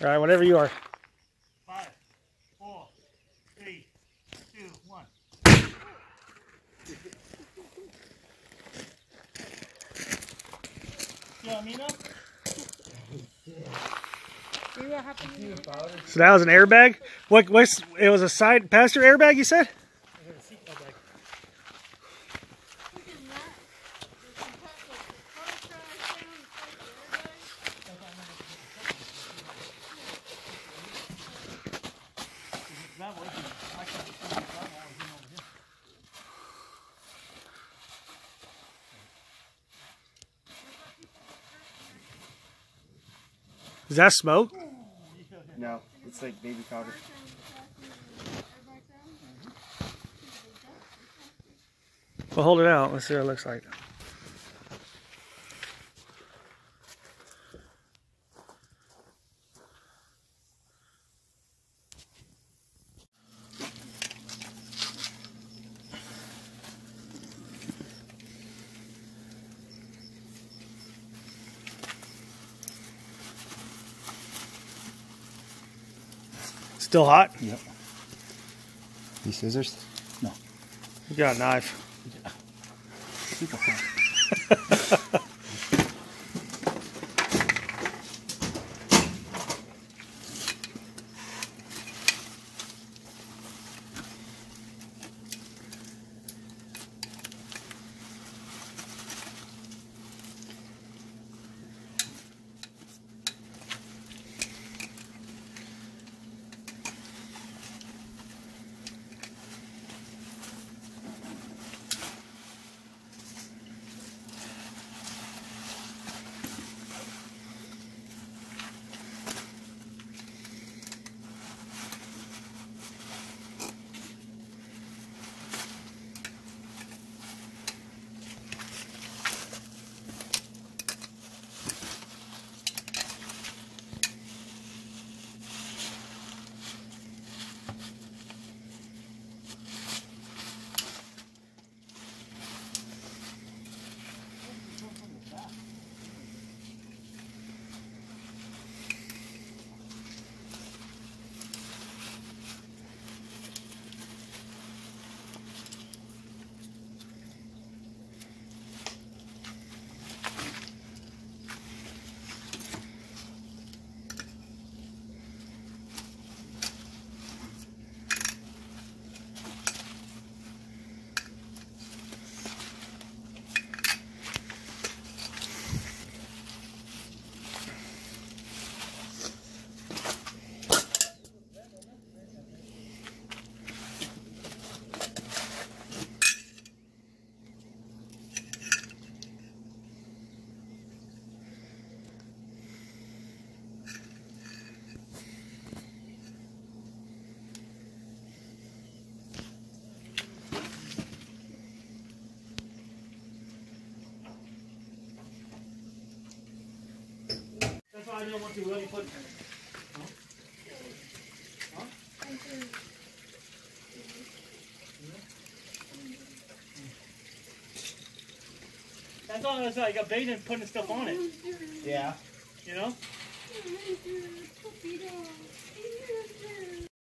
All right, whenever you are. Five, four, three, two, one. See what I mean? though? See what happened? So that was an airbag. What? What's? It was a side passenger airbag. You said? Is that smoke? No, it's like baby powder. Well, hold it out. Let's see what it looks like. Still hot? Yep. These scissors? No. You got a knife. That's why I didn't want to really put. That's all that's like a bait and putting stuff on it. Yeah. You know? Torpedo.